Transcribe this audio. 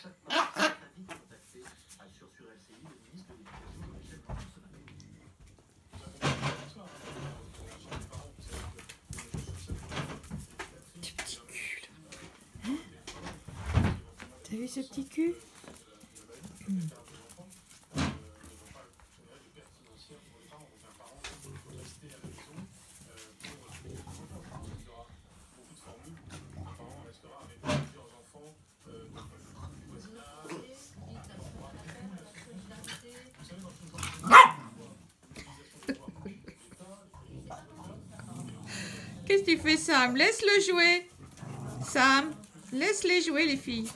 Chaque là. Hein T'as vu ce petit cul Qu'est-ce que tu fais, Sam? Laisse-le jouer. Sam, laisse-les jouer, les filles.